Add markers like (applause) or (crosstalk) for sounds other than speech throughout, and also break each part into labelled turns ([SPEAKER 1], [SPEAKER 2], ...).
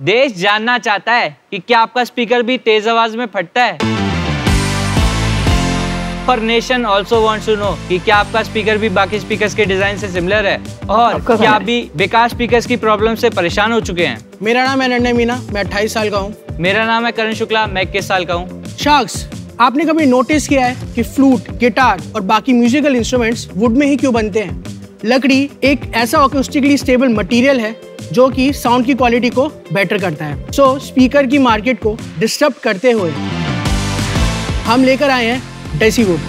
[SPEAKER 1] देश जानना चाहता है कि क्या आपका स्पीकर भी तेज आवाज़ में फटता है? और nation also wants to know कि क्या आपका स्पीकर भी बाकी स्पीकर्स के डिज़ाइन से सिमिलर है? और क्या आप भी विकास स्पीकर्स की प्रॉब्लम से परेशान हो चुके हैं?
[SPEAKER 2] मेरा नाम है नन्हे मीना मैं अट्ठाईस साल का हूँ।
[SPEAKER 1] मेरा नाम है करण शुक्ला मैं इक्कीस साल का हूँ।
[SPEAKER 2] शार्क्स आपने कभी नोटिस किया है कि फ्लूट गिटार और बाकी म्यूजिकल इंस्ट्रूमेंट्स वुड में ही क्यों बनते हैं? लकड़ी एक ऐसा अकोस्टिकली स्टेबल मटेरियल है जो कि साउंड की क्वालिटी को बेटर करता है। सो so, स्पीकर की मार्केट को डिस्टर्ब करते हुए हम लेकर आए हैं डेसी वुड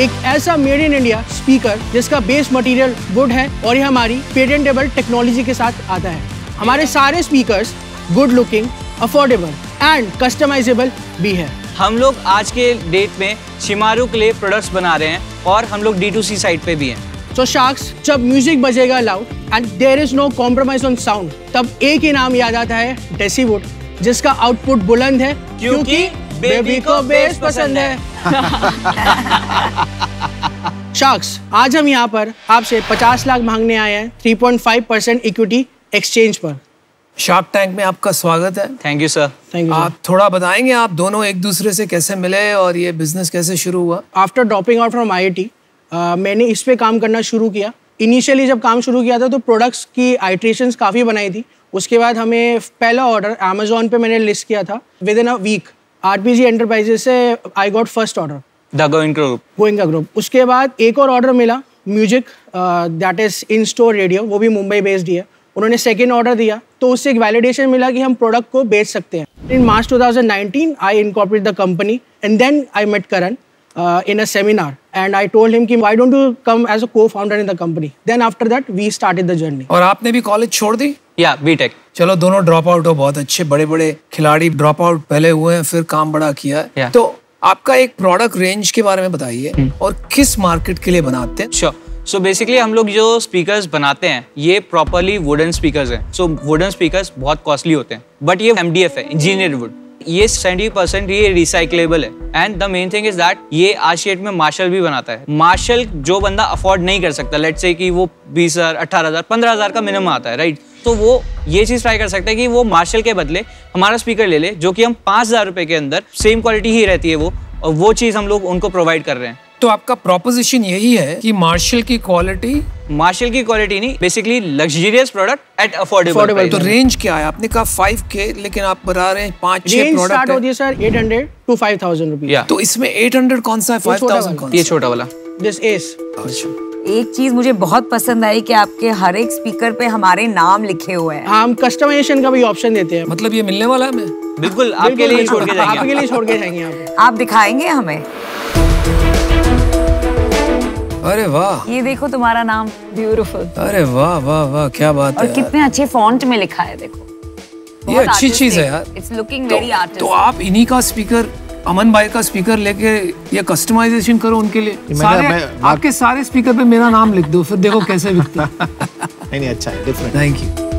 [SPEAKER 2] एक ऐसा मेड इन इंडिया स्पीकर जिसका बेस मटेरियल वुड है और ये हमारी पेटेंटेबल टेक्नोलॉजी के साथ आता है। हमारे सारे speakers good looking affordable and customizable भी है।
[SPEAKER 1] हम लोग आज के डेट में शिमारू के लिए प्रोडक्ट्स बना रहे हैं और हम लोग डी टू सी साइड पे भी हैं।
[SPEAKER 2] सो शार्क्स जब म्यूज़िक बजेगा loud and there is no compromise on sound तब एक ही नाम याद आता है डेसीवुड जिसका आउटपुट बुलंद है
[SPEAKER 1] क्योंकि बेबी को बेस पसंद है। (laughs)
[SPEAKER 2] शार्क्स आज हम यहाँ पर आपसे 50 लाख मांगने आए हैं 3.5 परसेंट इक्विटी एक्सचेंज पर।
[SPEAKER 3] शार्क टैंक में आपका स्वागत है।
[SPEAKER 1] Thank you sir
[SPEAKER 2] thank you
[SPEAKER 3] आप थोड़ा बताएँगे आप दोनों एक दूसरे से कैसे मिले और ये बिज़नेस कैसे शुरू हुआ?
[SPEAKER 2] After dropping out from I मैंने इस पर काम करना शुरू किया। इनिशियली जब काम शुरू किया था तो प्रोडक्ट्स की आइट्रेशंस काफ़ी बनाई थी। उसके बाद हमें पहला ऑर्डर अमेजोन पे मैंने लिस्ट किया था within a week R P G enterprises से I got first order
[SPEAKER 1] the going group
[SPEAKER 2] गोइंगा group उसके बाद एक और ऑर्डर मिला music that is in store radio वो भी मुंबई बेस्ड ही है। उन्होंने सेकेंड ऑर्डर दिया तो उससे एक वैलिडेशन मिला कि हम प्रोडक्ट को बेच सकते हैं। In March 2019 I incorporate the company and then I met Karan uh, in a seminar. And I told him कि why don't you come as a co-founder in the company? Then after that we started the journey.
[SPEAKER 3] और आपने भी college छोड़ दी?
[SPEAKER 1] या BTech
[SPEAKER 3] चलो दोनों drop out हो बहुत अच्छे बड़े बड़े खिलाड़ी ड्रॉप आउट पहले हुए हैं फिर काम बड़ा किया है।
[SPEAKER 1] Yeah.
[SPEAKER 3] तो आपका एक प्रोडक्ट रेंज के बारे में बताइए और किस मार्केट के लिए बनाते हैं?
[SPEAKER 1] श्योर सो बेसिकली हम लोग जो स्पीकर्स बनाते हैं ये प्रॉपरली वुडन स्पीकर्स हैं। सो वुडन स्पीकर्स बहुत कॉस्टली होते हैं। बट ये MDF है इंजीनियर वुड ये सेवेंटी परसेंट ये रिसाइकलेबल है. And the main thing is that ये आज में मार्शल भी बनाता है. मार्शल जो बंदा अफोर्ड नहीं कर सकता लेट से कि वो बीस हज़ार, अठारह हज़ार, पंद्रह हज़ार का मिनिमम आता है राइट तो वो ये चीज़ ट्राई कर सकता है कि वो मार्शल के बदले हमारा स्पीकर ले ले, जो कि हम पाँच हज़ार रुपए के अंदर सेम क्वालिटी ही रहती है वो, और वो चीज़ हम लोग उनको प्रोवाइड कर रहे हैं.
[SPEAKER 3] तो आपका प्रोपोजिशन यही है कि मार्शल की क्वालिटी
[SPEAKER 1] मार्शल की क्वालिटी नहीं basically luxurious product at affordable
[SPEAKER 3] तो रेंज क्या है? आपने कहा फाइव के लेकिन आप बता रहे हैं पाँच छह प्रोडक्ट
[SPEAKER 2] होती है सर 800 टू 5000 रुपीज़
[SPEAKER 3] तो इसमें 800 कौन सा है?
[SPEAKER 2] वाला।
[SPEAKER 3] कौन
[SPEAKER 1] ये छोटा वाला।
[SPEAKER 2] दिस एस
[SPEAKER 3] अच्छा।
[SPEAKER 4] एक चीज़ मुझे बहुत पसंद आई कि आपके हर एक स्पीकर पे हमारे नाम लिखे हुए हैं।
[SPEAKER 2] हम कस्टमाइजेशन का भी ऑप्शन देते हैं।
[SPEAKER 3] मतलब ये मिलने वाला है मैं
[SPEAKER 1] बिल्कुल आपके लिए छोड़ के जाएँगे
[SPEAKER 2] आपके लिए छोड़ के जाएँगे
[SPEAKER 4] आप दिखाएँगे हमें?
[SPEAKER 3] अरे वाह।
[SPEAKER 4] ये देखो तुम्हारा नाम। ब्यूटीफुल
[SPEAKER 3] अरे वाह वाह वाह क्या बात
[SPEAKER 4] और
[SPEAKER 3] है
[SPEAKER 4] कितने अच्छे फॉन्ट में लिखा है देखो।
[SPEAKER 3] ये अच्छी चीज़ है यार।
[SPEAKER 4] इट्स लुकिंग
[SPEAKER 3] तो,
[SPEAKER 4] वेरी
[SPEAKER 3] तो आप इन्हीं का स्पीकर अमन भाई का स्पीकर लेके ये कस्टमाइजेशन करो उनके लिए। सारे आपके सारे स्पीकर पे मेरा नाम लिख दो फिर देखो (laughs) कैसे बिकता है।
[SPEAKER 5] नहीं नहीं अच्छा है डिफरेंट
[SPEAKER 3] थैंक यू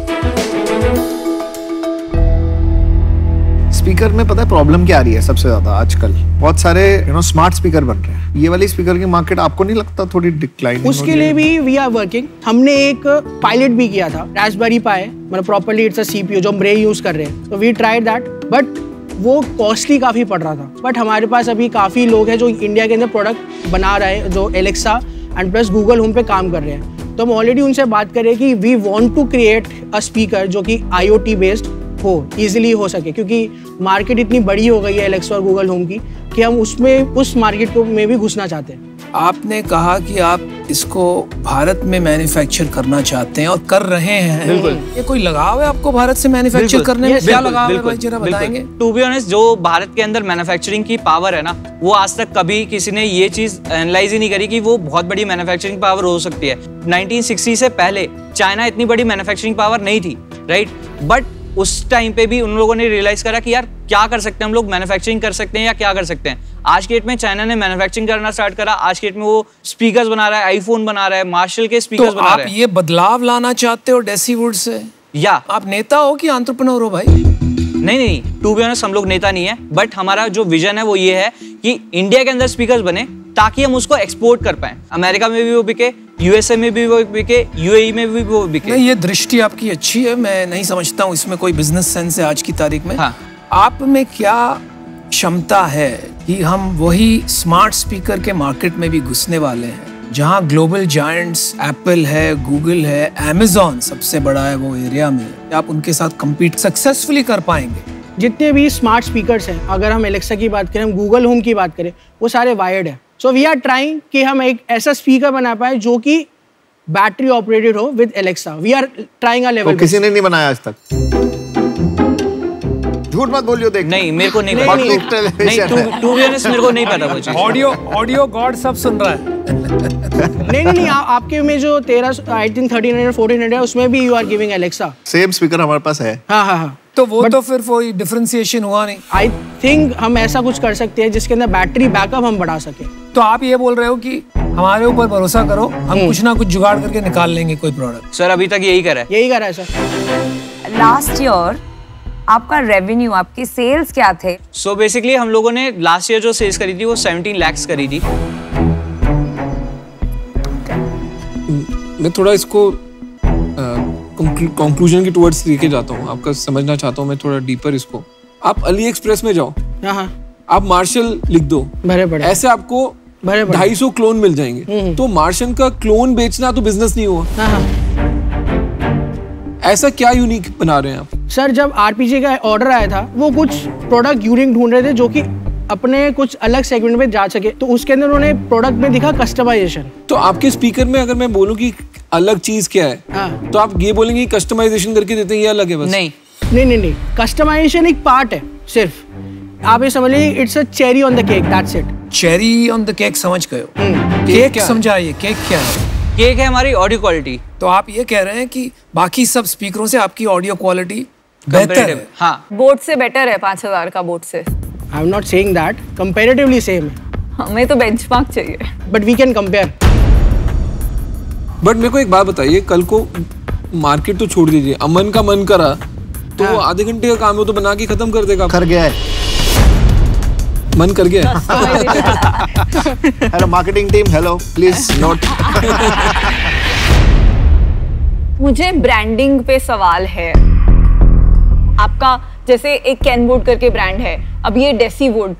[SPEAKER 5] स्पीकर में पता है प्रॉब्लम क्या आ रही है सबसे ज़्यादा आजकल? बहुत सारे यू नो स्मार्ट स्पीकर बन रहे हैं। ये वाली स्पीकर की मार्केट आपको नहीं लगता थोड़ी डिक्लाइन
[SPEAKER 2] उसके लिए भी वी आर वर्किंग हमने एक पायलट भी किया था रास्पबेरी पाई मतलब प्रॉपरली इट्स अ सीपीयू जो हम रे यूज़ कर रहे हैं। तो वी ट्राइड दैट बट वो कॉस्टली काफ़ी पड़ रहा था। बट हमारे पास अभी काफ़ी लोग हैं जो इंडिया के अंदर प्रोडक्ट बना रहे हैं जो Alexa and plus Google home पे काम कर रहे हैं। तो हम ऑलरेडी उनसे बात कर कि we want to create a speaker जो कि आईओटी बेस्ड हो इजीली हो सके क्योंकि मार्केट इतनी बड़ी हो गई है एलेक्सा और गूगल होम की कि हम उसमें उस मार्केट को में भी घुसना चाहते हैं।
[SPEAKER 3] आपने कहा कि आप इसको भारत में मैन्युफैक्चर करना चाहते हैं और कर रहे हैं।
[SPEAKER 1] बिल्कुल।
[SPEAKER 3] ये कोई लगाव है आपको भारत से मैन्युफैक्चर करने में? क्या लगाव है भाई? जरा बताएँगे।
[SPEAKER 1] टू बी ऑनेस्ट जो भारत के अंदर मैन्युफैक्चरिंग की पावर है ना वो आज तक कभी किसी ने ये चीज़ एनालाइज ही नहीं करी कि वो बहुत बड़ी मैन्युफैक्चरिंग पावर हो सकती है। 1960 से पहले चाइना इतनी बड़ी मैन्युफैक्चरिंग पावर नहीं थी राइट बट उस टाइम पे भी उन लोगों ने रियलाइज़ करा कि यार क्या कर सकते हैं हम लोग? मैन्युफैक्चरिंग कर सकते हैं या क्या कर सकते हैं? आज के डेट में चाइना ने मैन्युफैक्चरिंग करना स्टार्ट करा। आज के डेट में वो स्पीकर्स बना रहा है आईफोन बना रहा है मार्शल के
[SPEAKER 3] तो
[SPEAKER 1] बना
[SPEAKER 3] आप
[SPEAKER 1] रहे हैं।
[SPEAKER 3] ये बदलाव लाना चाहते हो डेसीवुड से?
[SPEAKER 1] या।
[SPEAKER 3] आप नेता हो कि एंटरप्रेन्योर हो भाई?
[SPEAKER 1] नहीं नहीं टू बी ऑनेस्ट हम लोग नेता नहीं है बट हमारा जो विजन है वो ये है कि इंडिया के अंदर स्पीकर्स बने ताकि हम उसको एक्सपोर्ट कर पाए। अमेरिका में भी वो बिके यूएसए में भी वो बिके यूएई में भी वो बिके।
[SPEAKER 3] नहीं ये दृष्टि आपकी अच्छी है मैं नहीं समझता हूँ इसमें कोई बिज़नेस सेंस है आज की तारीख में।
[SPEAKER 1] हाँ।
[SPEAKER 3] आप में क्या क्षमता है कि हम वही स्मार्ट स्पीकर के मार्केट में भी घुसने वाले हैं जहाँ ग्लोबल जायंट्स एप्पल है गूगल है अमेजोन सबसे बड़ा है वो एरिया में आप उनके साथ कम्पीट सक्सेसफुली कर पाएँगे?
[SPEAKER 2] जितने भी स्मार्ट स्पीकर्स हैं अगर हम एलेक्सा की बात करें हम गूगल होम की बात करें वो सारे वायर्ड है। सो वी आर ट्राइंग कि हम एक ऐसा स्पीकर बना पाए जो कि बैटरी ऑपरेटेड हो with Alexa we are trying level
[SPEAKER 5] किसी ने नहीं बनाया आज तक। झूठ मत बोलियो देख।
[SPEAKER 1] नहीं मेरे को नहीं
[SPEAKER 2] नहीं,
[SPEAKER 1] पता।
[SPEAKER 2] नहीं,
[SPEAKER 1] नहीं
[SPEAKER 5] television
[SPEAKER 1] टू बी ऑनेस्ट मेरे को नहीं पता चीज़
[SPEAKER 3] ऑडियो ऑडियो गॉड सब सुन रहा है।
[SPEAKER 2] नहीं नहीं नहीं आ, आपके में जो तेरह I think thirteen hundred fourteen hundred है उसमें भी you are giving Alexa
[SPEAKER 5] same speaker हमारे पास है।
[SPEAKER 2] हाँ हाँ हाँ।
[SPEAKER 3] तो वो तो फिर कोई डिफरेंशिएशन हुआ नहीं।
[SPEAKER 2] आई थिंक हम ऐसा कुछ कर सकते हैं जिसके अंदर बैटरी बैकअप हम बढ़ा सकें।
[SPEAKER 3] तो आप ये बोल रहे हो कि हमारे ऊपर भरोसा करो हम कुछ ना कुछ जुगाड़ करके निकाल लेंगे कोई प्रोडक्ट
[SPEAKER 1] सर अभी तक यही करा है।
[SPEAKER 2] यही करा है सर
[SPEAKER 4] लास्ट ईयर आपका रेवेन्यू आपकी सेल्स क्या थे?
[SPEAKER 1] सो so बेसिकली हम लोगों ने लास्ट ईयर जो सेल्स करी थी वो 17 लैक्स करी थी।
[SPEAKER 6] मैं थोड़ा इसको कंक्लूजन की टुवर्ड्स लेके जाता हूँ। आपका समझना चाहता हूँ मैं थोड़ा डीपर इसको। आप अली एक्सप्रेस में जाओ।
[SPEAKER 2] हाँ हाँ।
[SPEAKER 6] आप मार्शल लिख दो।
[SPEAKER 2] भरे पड़े
[SPEAKER 6] ऐसे आपको ढाई सौ क्लोन मिल जाएँगे। तो मार्शन का क्लोन बेचना तो बिज़नेस नहीं हुआ
[SPEAKER 2] हाँ हाँ।
[SPEAKER 6] ऐसा क्या यूनिक बना रहे हैं आप?
[SPEAKER 2] सर जब आरपीजी का ऑर्डर आया था वो कुछ प्रोडक्ट यूनिक ढूंढ रहे थे जो कि अपने कुछ अलग सेगमेंट में जा सके। तो उसके अंदर उन्होंने प्रोडक्ट में दिखा कस्टमाइजेशन
[SPEAKER 6] तो आपके स्पीकर में अगर मैं बोलूँ कि अलग चीज़ क्या है?
[SPEAKER 2] हाँ।
[SPEAKER 6] तो आप ये बोलेंगे कस्टमाइजेशन करके देते हैं ये अलग है बस?
[SPEAKER 1] नहीं।
[SPEAKER 2] नहीं नहीं नहीं। कस्टमाइजेशन एक पार्ट है सिर्फ़। आप ये समझ लीजिए it's a cherry on the cake that's it
[SPEAKER 3] cherry on the cake समझ गए हो? केक समझाइए केक क्या है?
[SPEAKER 1] केक है हमारी ऑडियो क्वालिटी
[SPEAKER 3] तो आप ये कह रहे हैं कि बाकी सब स्पीकरों से आपकी ऑडियो क्वालिटी बेहतर है।
[SPEAKER 1] हाँ।
[SPEAKER 7] बोट से बेटर है पाँच हज़ार का बोट से।
[SPEAKER 2] I am not saying that comparatively same
[SPEAKER 7] हमें तो बेंचमार्क चाहिए।
[SPEAKER 2] But we can compare
[SPEAKER 6] but मेरे को एक बात बताइए कल को मार्केट तो छोड़ दीजिए अमन का मन करा तो वो आधे घंटे का काम है तो बना के खत्म कर देगा।
[SPEAKER 5] कर गया है।
[SPEAKER 6] मन कर गया
[SPEAKER 5] hello marketing team hello please note
[SPEAKER 7] मुझे ब्रांडिंग पे सवाल है। आपका जैसे एक कैनवुड करके ब्रांड है अब ये डेसी वुड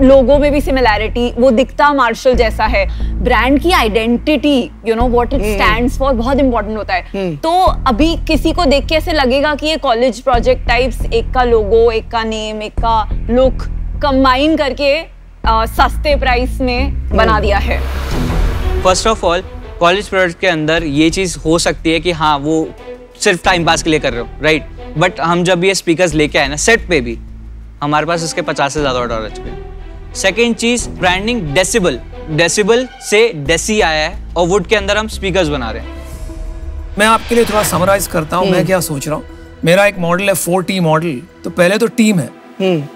[SPEAKER 7] लोगों में भी सिमिलैरिटी वो दिखता मार्शल जैसा है। ब्रांड की identity you know what it stands for बहुत इंपॉर्टेंट होता है। तो अभी किसी को देख के ऐसे लगेगा कि ये कॉलेज प्रोजेक्ट टाइप्स एक का लोगो एक का नेम एक का लुक कंबाइन करके अ, सस्ते प्राइस में बना दिया है।
[SPEAKER 1] First of all college product के अंदर ये चीज़ हो सकती है कि हाँ वो सिर्फ़ टाइम पास के लिए कर रहे हो राइट बट हम जब ये स्पीकर्स लेके आए ना सेट पे भी हमारे पास इसके पचास से ज़्यादा ऑर्डर आ चुके हैं। सेकेंड चीज़ ब्रांडिंग डेसिबल डेसिबल से डेसी आया है और वुड के अंदर हम स्पीकर बना रहे हैं।
[SPEAKER 3] मैं आपके लिए थोड़ा समराइज करता हूँ मैं क्या सोच रहा हूँ? मेरा एक मॉडल है फोर टी मॉडल तो पहले तो टीम है।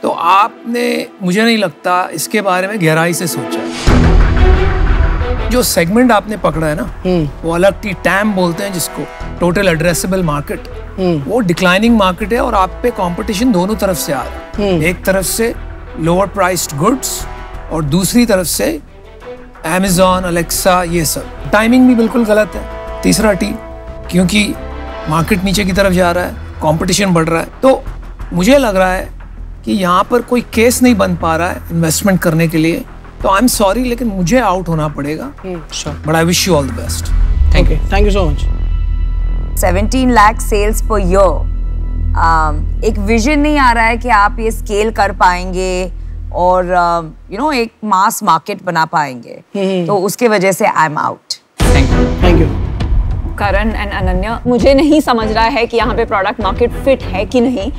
[SPEAKER 3] तो आपने मुझे नहीं लगता इसके बारे में गहराई से सोचा। जो सेगमेंट आपने पकड़ा है ना वो अलग टी टैम बोलते हैं जिसको टोटल एड्रेसेबल मार्केट वो डिक्लाइनिंग मार्केट है और आप पे कंपटीशन दोनों तरफ़ से आ रहा है। एक तरफ़ से लोअर प्राइस्ड गुड्स और दूसरी तरफ़ से अमेजोन अलेक्सा ये सब। टाइमिंग भी बिल्कुल गलत है। तीसरा टी क्योंकि मार्केट नीचे की तरफ़ जा रहा है कंपटीशन बढ़ रहा है। तो मुझे लग रहा है कि यहाँ पर कोई केस नहीं बन पा रहा है इन्वेस्टमेंट करने के लिए। तो आई एम सॉरी लेकिन मुझे आउट होना पड़ेगा। But I wish you all the best
[SPEAKER 1] thank you
[SPEAKER 2] thank you so much
[SPEAKER 4] 17 lakh sales per year एक विजन नहीं आ रहा है कि आप ये स्केल कर पाएँगे और यू नो एक मास मार्केट बना पाएँगे। तो उसके वजह से I am out
[SPEAKER 1] thank you
[SPEAKER 2] thank you
[SPEAKER 7] Karan and Ananya मुझे नहीं समझ रहा है कि यहाँ पे प्रोडक्ट मार्केट फिट है कि नहीं।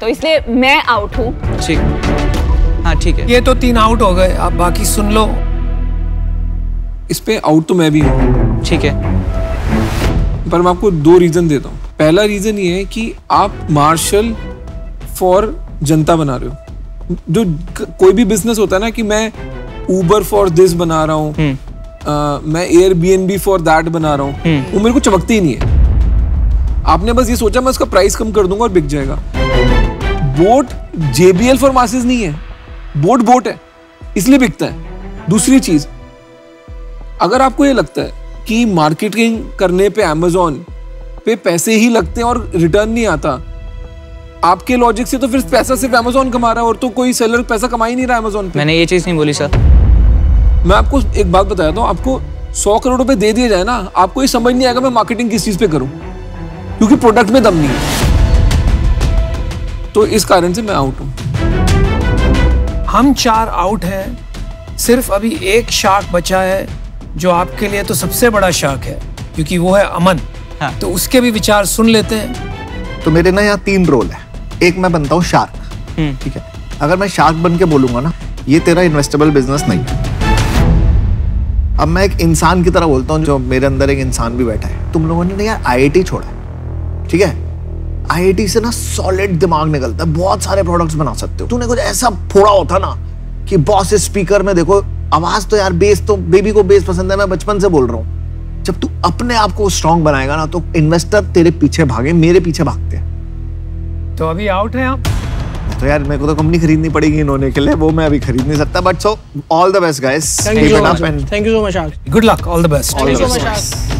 [SPEAKER 7] तो इसलिए मैं आउट हूँ।
[SPEAKER 1] ठीक। हाँ ठीक है।
[SPEAKER 3] ये तो तीन आउट हो गए आप बाकी सुन लो।
[SPEAKER 6] इस पे आउट तो मैं भी हूँ।
[SPEAKER 1] ठीक है।
[SPEAKER 6] पर मैं आपको दो रीजन देता हूँ। पहला रीजन ये है कि आप मार्शल फॉर जनता बना रहे हो। जो कोई भी बिज़नेस होता है ना कि मैं ऊबर फॉर दिस बना रहा हूँ। मैं Airbnb for that बना रहा हूँ। वो मेरे को चमकती ही नहीं है। आपने बस ये सोचा मैं उसका प्राइस कम कर दूँगा और बिक जाएगा। बोट जेबीएल फॉर मासेस नहीं है। बोट बोट है इसलिए बिकता है। दूसरी चीज़ अगर आपको ये लगता है कि मार्केटिंग करने पे अमेजोन पे पैसे ही लगते हैं और रिटर्न नहीं आता आपके लॉजिक से तो फिर पैसा सिर्फ़ अमेजोन कमा रहा है और तो कोई सेलर पैसा कमा ही नहीं रहा अमेजोन पे।
[SPEAKER 1] मैंने ये चीज़ नहीं बोली सर
[SPEAKER 6] मैं आपको एक बात बताया था आपको सौ करोड़ रुपए दे दिए जाए ना आपको ये समझ नहीं आएगा मैं मार्केटिंग किस चीज़ पे करूँ क्योंकि प्रोडक्ट में दम नहीं है। तो इस कारण से मैं आउट हूँ।
[SPEAKER 3] हम चार आउट हैं। सिर्फ़ अभी एक शार्क बचा है जो आपके लिए तो सबसे बड़ा शार्क है क्योंकि वो है अमन।
[SPEAKER 1] हाँ।
[SPEAKER 3] तो उसके भी विचार सुन लेते हैं।
[SPEAKER 5] तो मेरे ना यहाँ तीन रोल है। एक मैं बनता हूँ शार्क ठीक है? अगर मैं शार्क बन के बोलूँगा ना ये तेरा इन्वेस्टेबल बिज़नेस नहीं है। अब मैं एक इंसान की तरह बोलता हूँ जो मेरे अंदर एक इंसान भी बैठा है। तुम लोगों ने ना यार आईआईटी छोड़ा है। ठीक है? आईआईटी से ना सॉलिड दिमाग निकलता है। बहुत सारे प्रोडक्ट्स बना सकते हो। तूने कुछ ऐसा फोड़ा होता ना कि बॉस इस स्पीकर में देखो आवाज़ तो यार बेस तो बेबी को बेस पसंद है मैं बचपन से बोल रहा हूँ। जब तू अपने आप को स्ट्रांग बनाएगा ना तो इन्वेस्टर तेरे पीछे भागे मेरे पीछे भागते हैं।
[SPEAKER 3] तो अभी आउट हैं आप?
[SPEAKER 5] तो यार मेरे को तो कंपनी खरीदनी पड़ेगी इन्होंने के लिए वो मैं अभी खरीद नहीं सकता but so all the best guys
[SPEAKER 2] thank you so much thank you so much
[SPEAKER 3] good luck all the best
[SPEAKER 2] thank you so much